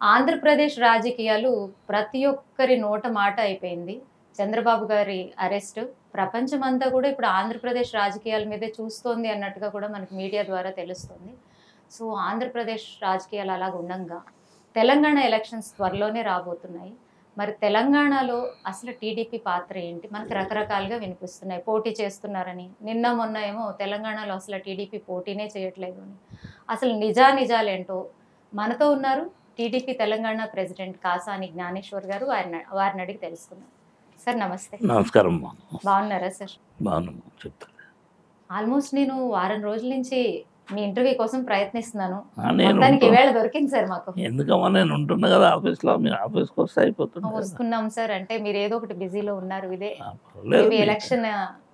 ఆంధ్రప్రదేశ్ రాజకీయాలు ప్రతి ఒక్కరి నోట మాట అయిపోయింది. చంద్రబాబు గారి అరెస్ట్ ప్రపంచమంతా కూడా ఇప్పుడు ఆంధ్రప్రదేశ్ రాజకీయాల మీదే చూస్తోంది అన్నట్టుగా కూడా మనకి మీడియా ద్వారా తెలుస్తుంది. సో ఆంధ్రప్రదేశ్ రాజకీయాలు అలాగ ఉండంగా తెలంగాణ ఎలక్షన్స్ త్వరలోనే రాబోతున్నాయి. మరి తెలంగాణలో అసలు టీడీపీ పాత్ర ఏంటి? మనకు రకరకాలుగా వినిపిస్తున్నాయి. పోటీ చేస్తున్నారని. నిన్న మొన్న ఏమో తెలంగాణలో అసలు టీడీపీ పోటీనే చేయట్లేదు అని. అసలు నిజానిజాలేంటో మనతో ఉన్నారు? టీడీపీ తెలంగాణ ప్రెసిడెంట్ కాసాని జ్ఞానేశ్వర్ గారు వారిని వారిని అడిగి తెలుసుకుందాం. సార్ నమస్తే. నమస్కారం బాగున్నారా సార్? బాగున్నాము చెప్తాను. ఆల్మోస్ట్ నేను వారం రోజుల నుంచి మీ ఇంటర్వ్యూ కోసం ప్రయత్నిస్తున్నాను. మొత్తానికి. ఈవేళ దొరికింది సార్ మాకు. ఎందుకమ్మా నేను ఉంటున్నా కదా మీరు వస్తే అయిపోతుంది కదా. వస్తున్నాం సార్. అంటే మీరు ఏదో ఒకటి బిజీలో ఉన్నారు. ఇదే ఎలక్షన్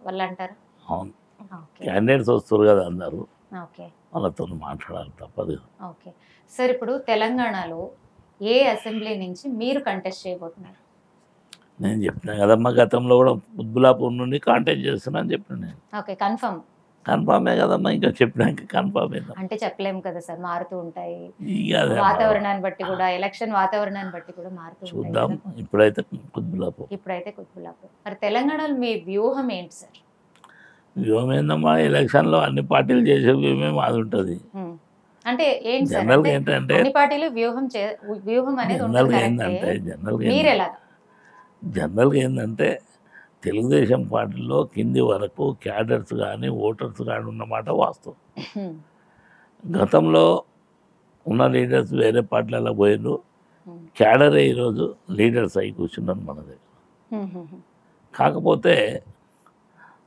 వల్ల అంటారా? అవును. ఓకే. క్యాండిడేట్స్ వస్తారు కదా అందరూ. ఓకే. వాళ్ళతో మాట్లాడాలి తప్పదు. ఓకే. సార్ ఇప్పుడు తెలంగాణలో ఏ అసెంబ్లీ నుంచి మీరు కంటెస్ట్ చేయబోతున్నారు? నేను చెప్పిన కదమ్మా గతంలో కూడా బుద్బులాపూర్ నుండి కాంటాక్ట్ చేస్తున్నా అని చెప్పిన నేను. Okay confirm. కన్ఫామే కదమ్మా ఇంకా చెప్పినాక కన్ఫామ్ అంటే చెప్పలేము కదా సార్ మారుతూ ఉంటాయి. వాతావరణాన్ని బట్టి కూడా ఎలక్షన్ వాతావరణాన్ని బట్టి కూడా మారుతూ చూద్దాం. ఇప్పుడైతే బుద్బులాపూర్ ఇప్పుడైతే కుత్బులాపూర్ మరి తెలంగాణలో మీ వ్యూహం ఏంటి సార్? వ్యూహం ఏందమ్మా ఎలక్షన్లో అన్ని పార్టీలు చేసే వ్యూహమే మాది ఉంటుంది. అంటే జనరల్గా ఏంటంటే జనరల్గా ఏంటంటే జనరల్గా ఏంటంటే- ఎలాగా జనరల్గా ఏంటంటే తెలుగుదేశం పార్టీలో కింది వరకు క్యాడర్స్ కానీ ఓటర్స్ కానీ ఉన్నమాట వాస్తవం. గతంలో ఉన్న లీడర్స్ వేరే పార్టీలలో పోయినారు ఉమ్. క్యాడరే ఈరోజు లీడర్స్ అయి కూర్చున్నారు మన దగ్గర. కాకపోతే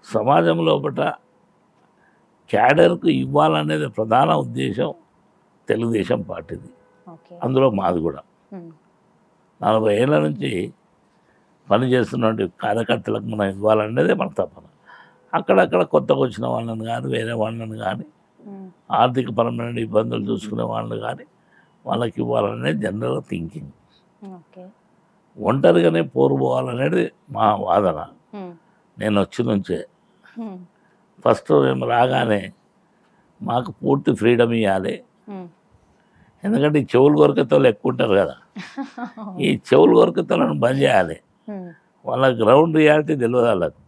సమాజం లోపల క్యాడర్కు ఇవ్వాలనేది ప్రధాన ఉద్దేశం తెలుగుదేశం పార్టీది. అందులో మాది కూడా. నలభై ఏళ్ళ నుంచి పనిచేస్తున్నటువంటి కార్యకర్తలకు మనం ఇవ్వాలనేదే మన తపన. అక్కడక్కడ కొత్తగా వచ్చిన వాళ్ళని కానీ వేరే వాళ్ళని కానీ. ఆర్థిక పరమైన ఇబ్బందులు చూసుకునే వాళ్ళని కానీ వాళ్ళకి ఇవ్వాలనేది జనరల్ థింకింగ్. ఒంటరిగానే పోరు పోవాలనేది మా వాదన. నేను వచ్చి నుంచే. ఫస్ట్ మేము రాగానే మాకు పూర్తి ఫ్రీడమ్ ఇవ్వాలి. ఎందుకంటే ఈ చెవులు కొరకతలు ఎక్కువ ఉంటారు కదా ఈ చెవులు కొరకతలను బంద్ చేయాలి. వాళ్ళ గ్రౌండ్ రియాలిటీ తెలియదు వాళ్ళకు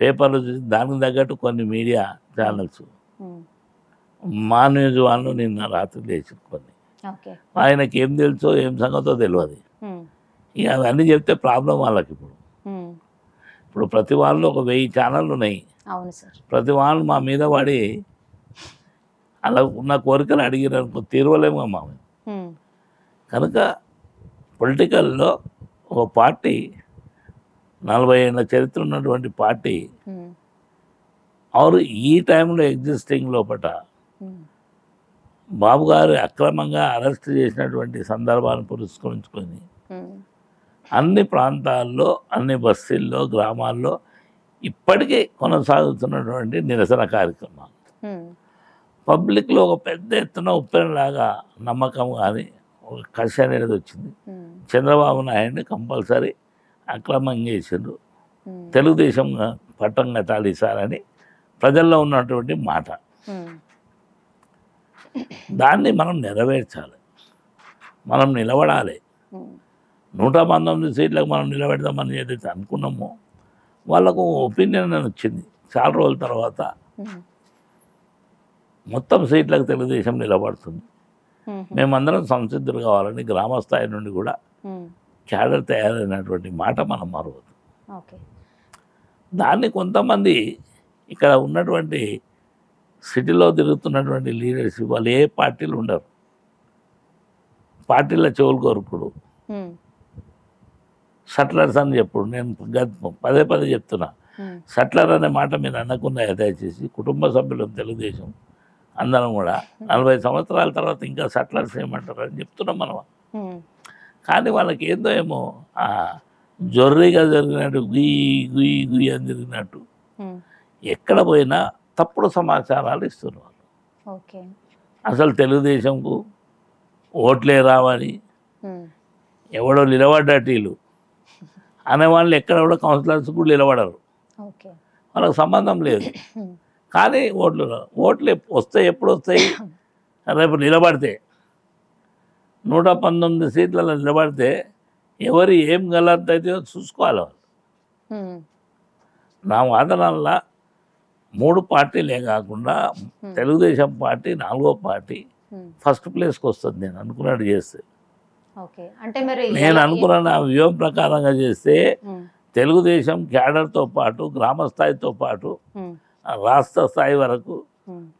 పేపర్లు చూసి దానికి తగ్గట్టు కొన్ని మీడియా ఛానల్స్. మా న్యూస్ వాళ్ళు నిన్న రాత్రి లేచి కొన్ని ఆయనకి ఏం తెలుసో ఏం సంగతో తెలియదు. ఇక అవన్నీ చెప్తే ప్రాబ్లం వాళ్ళకి ఇప్పుడు. ఇప్పుడు ప్రతి వాళ్ళు ఒక వెయ్యి ఛానళ్ళు ఉన్నాయి అవును సార్ ప్రతి వాళ్ళు మా మీద పడి అలా ఉన్న కోరికలు అడిగిరనుకో తీరవలేము మా ఉమ్. కనుక పొలిటికల్లో ఒక పార్టీ నలభై ఏళ్ళ చరిత్ర ఉన్నటువంటి పార్టీ. ఆరు ఈ టైంలో ఎగ్జిస్టింగ్ లోపట. బాబు గారు అక్రమంగా అరెస్ట్ చేసినటువంటి సందర్భాన్ని పురస్కరించుకొని. అన్ని ప్రాంతాల్లో అన్ని బస్తీల్లో గ్రామాల్లో ఇప్పటికీ కొనసాగుతున్నటువంటి నిరసన కార్యక్రమాలు. పబ్లిక్లో ఒక పెద్ద ఎత్తున ఉప్పెనలాగా నమ్మకం కానీ ఒక కసి అనేది వచ్చింది. చంద్రబాబు నాయుడిని కంపల్సరీ అక్రమంగా చేసిండ్రు. తెలుగుదేశం పట్టం కట్టాలి ప్రజల్లో ఉన్నటువంటి మాట. దాన్ని మనం నెరవేర్చాలి మనం నిలబడాలి. నూట పంతొమ్మిది సీట్లకు మనం నిలబెడదామని ఏదైతే అనుకున్నామో వాళ్ళకు ఒపీనియన్ అని వచ్చింది. చాలా రోజుల తర్వాత. మొత్తం సీట్లకు తెలుగుదేశం నిలబడుతుంది. మేమందరం సంసిద్ధులు కావాలని గ్రామ స్థాయి నుండి కూడా. క్యాడర్ తయారైనటువంటి మాట మనం మరవద్దు. దాన్ని కొంతమంది ఇక్కడ ఉన్నటువంటి సిటీలో తిరుగుతున్నటువంటి లీడర్షిప్ వాళ్ళు ఏ పార్టీలు ఉండరు. పార్టీల చెవులు కొరుకుడు. ఉమ్. సట్లర్స్ అని చెప్పుడు నేను పదే పదే చెప్తున్నా ఉమ్. సట్లర్ అనే మాట మీరు అనకుండా దయచేసి కుటుంబ సభ్యులు తెలుగుదేశం అందరం కూడా నలభై సంవత్సరాల తర్వాత ఇంకా సట్లర్స్ ఏమంటారు అని చెప్తున్నాం మనం. కానీ వాళ్ళకి ఏందో ఏమో ఆ జొర్రిగా జరిగినట్టు గుయ్యి గుయ్యి గుయ్యి అని జరిగినట్టు. ఎక్కడ పోయినా తప్పుడు సమాచారాలు ఇస్తున్నారు అసలు తెలుగుదేశంకు ఓట్లే రావని. ఎవడో నిలబడ్డటీలు అనేవాళ్ళు ఎక్కడ కూడా కౌన్సిలర్స్ కూడా నిలబడరు. వాళ్ళకి సంబంధం లేదు. కానీ ఓట్లు ఓట్లు వస్తాయి ఎప్పుడు వస్తాయి? రేపు నిలబడితే. నూట పంతొమ్మిది సీట్లలో నిలబడితే ఎవరు ఏం గలత్ అయితే చూసుకోవాలి వాళ్ళు. నా వాదనల్లా మూడు పార్టీలే కాకుండా తెలుగుదేశం పార్టీ నాలుగో పార్టీ ఫస్ట్ ప్లేస్కి వస్తుంది నేను అనుకున్నట్టు చేస్తే. నేను అనుకున్న వ్యూహం ప్రకారంగా చేస్తే తెలుగుదేశం క్యాడర్తో పాటు గ్రామ స్థాయితో పాటు రాష్ట్ర స్థాయి వరకు.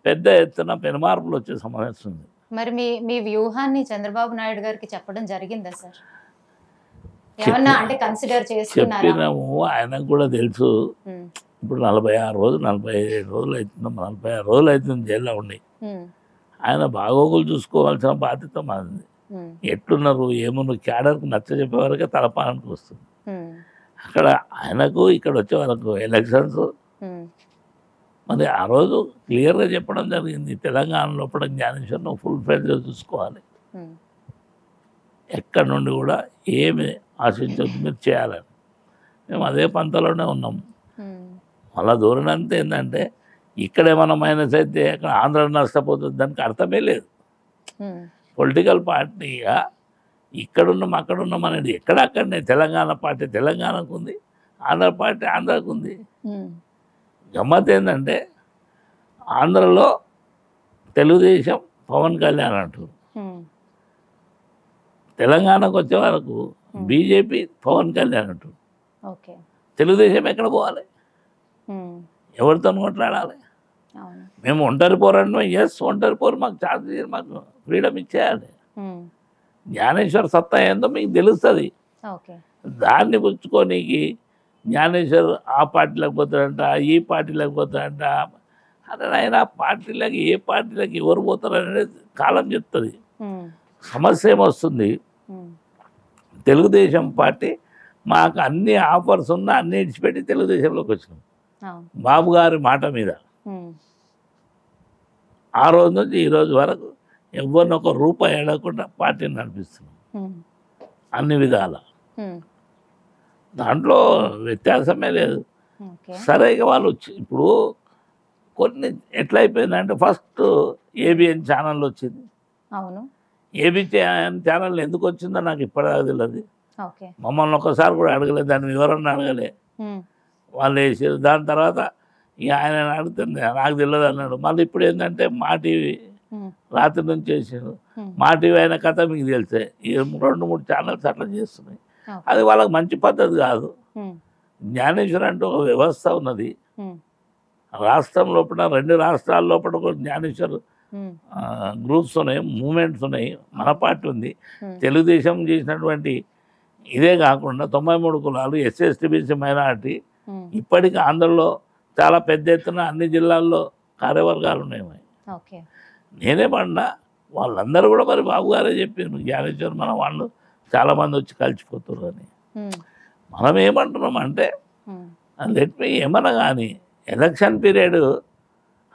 పెద్ద ఎత్తున పెనుమార్పులు వచ్చే సమస్య ఉంది. మరి మీ మీ వ్యూహాన్ని చంద్రబాబు నాయుడు గారికి చెప్పడం జరిగిందా సార్? చెప్పినాము. ఆయనకు కూడా తెలుసు. ఇప్పుడు నలభై ఆరు రోజులు నలభై ఏడు రోజులు అవుతుంది. నలభై ఆరు రోజులు అవుతుంది జైల్లో ఉండి. ఆయన బాగోగులు చూసుకోవాల్సిన బాధ్యత మాది. ఎట్లున్నారు ఏమున్నారు క్యాడర్కు నచ్చ చెప్పే వరకే తలపానికి వస్తుంది. అక్కడ ఆయనకు ఇక్కడ వచ్చే వరకు ఎలక్షన్స్ మరి ఆ రోజు క్లియర్గా చెప్పడం జరిగింది. తెలంగాణ లోపల జ్ఞానేశ్వర్ నువ్వు ఫుల్ ఫ్లెడ్జ్గా చూసుకోవాలి. ఎక్కడి నుండి కూడా ఏమి ఆశించొద్దు మీరు చేయాలని. మేము అదే పంతలోనే ఉన్నాం. మళ్ళా దూరం అంతా ఏంటంటే ఇక్కడ ఏమైనా మైనస్ అయితే అక్కడ ఆంధ్ర నష్టపోతుంది దానికి అర్థమే లేదు. పొలిటికల్ పార్టీగా ఇక్కడున్నాం అక్కడున్నాం అనేది ఎక్కడక్కడనే తెలంగాణ పార్టీ తెలంగాణకు ఉంది ఆంధ్ర పార్టీ ఆంధ్రాకు ఉంది. గమ్మత్ ఏంటంటే ఆంధ్రలో తెలుగుదేశం పవన్ కళ్యాణ్ అంటారు తెలంగాణకు వచ్చే వరకు బీజేపీ పవన్ కళ్యాణ్ అంటారు తెలుగుదేశం ఎక్కడ పోవాలి? ఎవరితో కొట్లాడాలి? మేము ఒంటరి పోరాడినా ఎస్ ఒంటరి పోరు మాకు ఛాన్స్ మాకు ఫ్రీడమ్ ఇచ్చేయాలి. జ్ఞానేశ్వర్ సత్తా ఏందో మీకు తెలుస్తుంది. దాన్ని పుచ్చుకోనికి జ్ఞానేశ్వర్ ఆ పార్టీలకు పోతారంట ఈ పార్టీలకు పోతారంట అరే ఆయన పార్టీలకు ఏ పార్టీలకు ఎవరు పోతారు అనేది కాలం చెప్తుంది. సమస్య ఏమొస్తుంది? తెలుగుదేశం పార్టీ మాకు అన్ని ఆఫర్స్ ఉన్నా అన్ని ఇడిచిపెట్టి తెలుగుదేశంలోకి వచ్చినాం. బాబు గారి మాట మీద. ఆ రోజు నుంచి ఈ రోజు వరకు ఎవరిని ఒక రూపాయి అడగకుండా పార్టీని నడిపిస్తున్నాం. అన్ని విధాల. దాంట్లో వ్యత్యాసమే లేదు. ఓకే. సరే ఇక వాళ్ళు వచ్చి ఇప్పుడు కొన్ని ఎట్లా అయిపోయిందంటే ఫస్ట్ ఏబిఎన్ ఛానల్ వచ్చింది. అవును. ఏబిఎన్ ఛానల్ ఎందుకు వచ్చిందో నాకు ఇప్పటిదాకా తెలియదు మమ్మల్ని ఒక్కసారి కూడా అడగలేదు దాన్ని వివరణ అడగలే. వాళ్ళు వేసారు. దాని తర్వాత ఇక ఆయన అడుగుతుంది నాకు తెలియదు అన్నాడు. మళ్ళీ ఇప్పుడు ఏంటంటే మా టీవీ రాత్రి నుంచి చేసారు మా టీవీ అయిన కథ మీకు తెలిసే. ఈ రెండు మూడు ఛానల్స్ అట్లా చేస్తున్నాయి. అది వాళ్ళకి మంచి పద్ధతి కాదు. జ్ఞానేశ్వర్ అంటూ ఒక వ్యవస్థ ఉన్నది. రాష్ట్రం లోపల రెండు రాష్ట్రాల లోపల కూడా జ్ఞానేశ్వర్ గ్రూప్స్ ఉన్నాయి మూమెంట్స్ ఉన్నాయి మన పార్టీ ఉంది. తెలుగుదేశం చేసినటువంటి ఇదే కాకుండా తొంభై మూడు కులాలు ఎస్ఎస్టీ బీసీ మైనారిటీ ఇప్పటికీ ఆంధ్రలో చాలా పెద్ద ఎత్తున అన్ని జిల్లాల్లో కార్యవర్గాలు ఉన్నాయి మరి. నేనే పడినా వాళ్ళందరూ కూడా మరి బాబు గారే చెప్పారు జ్ఞానేశ్వర్ మన వాళ్ళు చాలామంది వచ్చి కలిసిపోతున్నారు అని. మనం ఏమంటున్నాం అంటే లెట్ మీ ఏమన్నా కానీ ఎలక్షన్ పీరియడ్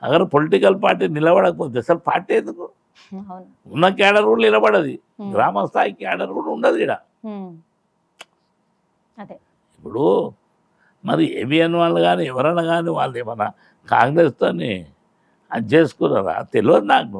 అగర్ పొలిటికల్ పార్టీ నిలబడకపోతే అసలు పార్టీ ఎందుకు? ఉన్న క్యాడర్ కూడా నిలబడది. గ్రామ స్థాయి క్యాడర్ కూడా ఉండదు ఇక్కడ ఇప్పుడు మరి ఏబిఎన్ వాళ్ళు కానీ ఎవరైనా కానీ వాళ్ళు ఏమన్నా కాంగ్రెస్తోని అది చేసుకున్నారా? తెలియదు నాకు.